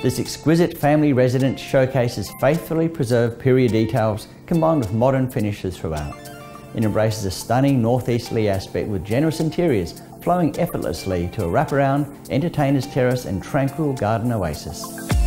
This exquisite family residence showcases faithfully preserved period details combined with modern finishes throughout. It embraces a stunning northeasterly aspect with generous interiors flowing effortlessly to a wraparound, entertainer's terrace and tranquil garden oasis.